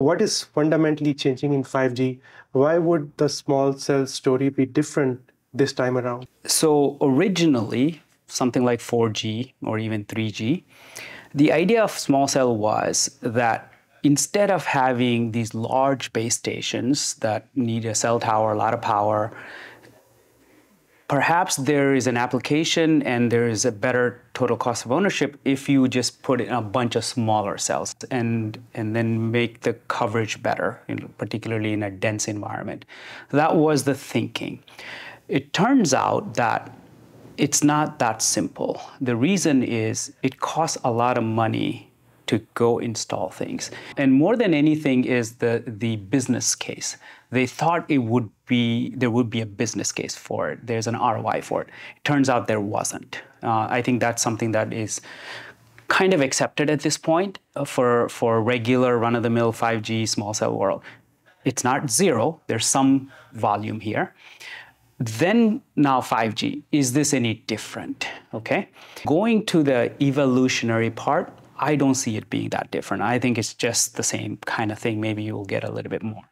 What is fundamentally changing in 5G? Why would the small cell story be different this time around? So, originally, something like 4G or even 3G, the idea of small cell was that instead of having these large base stations that need a cell tower, a lot of power, perhaps there is an application and there is a better total cost of ownership if you just put in a bunch of smaller cells and and then make the coverage better, particularly in a dense environment. That was the thinking. It turns out that it's not that simple. The reason is it costs a lot of money to go install things. And more than anything is the, the business case. They thought it would be there would be a business case for it. There's an ROI for it. it turns out there wasn't. Uh, I think that's something that is kind of accepted at this point uh, for for regular run-of-the-mill 5G small cell world. It's not zero. There's some volume here. Then now 5G, is this any different? Okay. Going to the evolutionary part, I don't see it being that different. I think it's just the same kind of thing. Maybe you'll get a little bit more.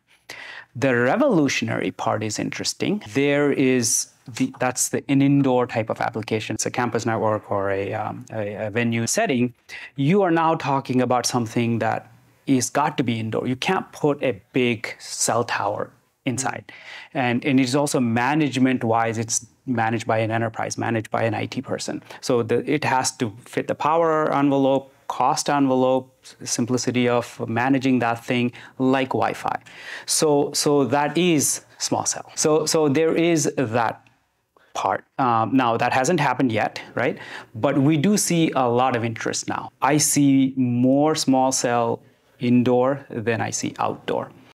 The revolutionary part is interesting. There is the, that's the an indoor type of application. It's a campus network or a, um, a, a venue setting. You are now talking about something that is got to be indoor. You can't put a big cell tower inside. And, and it's also management wise, it's managed by an enterprise, managed by an IT person. So the, it has to fit the power envelope, cost envelope, simplicity of managing that thing like Wi-Fi. So, so that is small cell. So, so there is that part. Um, now that hasn't happened yet, right? But we do see a lot of interest now. I see more small cell indoor than I see outdoor.